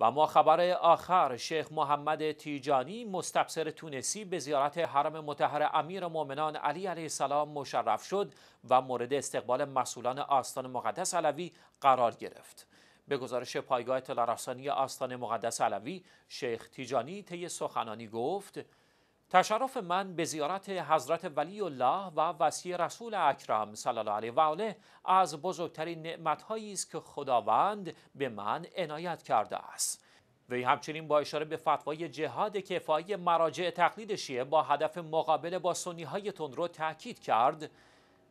و ما خبر آخر شیخ محمد تیجانی مستبصر تونسی به زیارت حرم متحر امیر مؤمنان علی علیه السلام مشرف شد و مورد استقبال مسئولان آستان مقدس علوی قرار گرفت. به گزارش پایگاه اطلاع آستان مقدس علوی شیخ تیجانی طی سخنانی گفت تشرف من به زیارت حضرت ولی الله و وسیع رسول اکرم صلی الله علیه و آله از بزرگترین نعمتهایی است که خداوند به من عنایت کرده است. وی همچنین با اشاره به فتوای جهاد کفایی مراجع تقلید شیعه با هدف مقابله با سنی های تندرو تاکید کرد.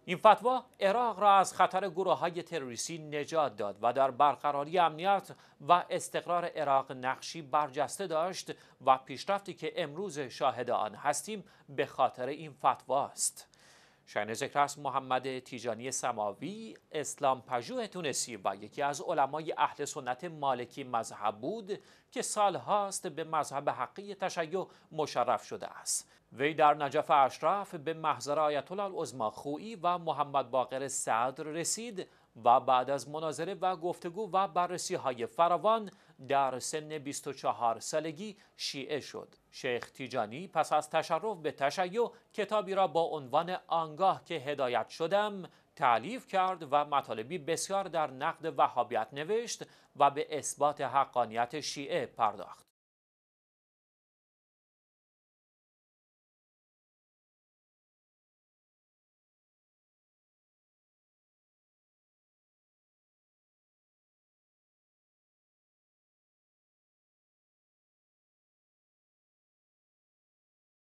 این فتوا عراق را از خطر گروه های تروریستی نجات داد و در برقراری امنیت و استقرار عراق نقشی برجسته داشت و پیشرفتی که امروز شاهد آن هستیم به خاطر این فتوا است. شاین ذکر است محمد تیجانی سماوی اسلام پژوه تونسی و یکی از علمای اهل سنت مالکی مذهب بود که سالهاست به مذهب حقی تشیع مشرف شده است. وی در نجف اشرف به محضر آیت الله العظما خویی و محمد باقر صدر رسید و بعد از مناظره و گفتگو و بررسی های فراوان در سن 24 سالگی شیعه شد. شیخ تیجانی پس از تشرف به تشیع کتابی را با عنوان آنگاه که هدایت شدم تعلیف کرد و مطالبی بسیار در نقد وهابیت نوشت و به اثبات حقانیت شیعه پرداخت.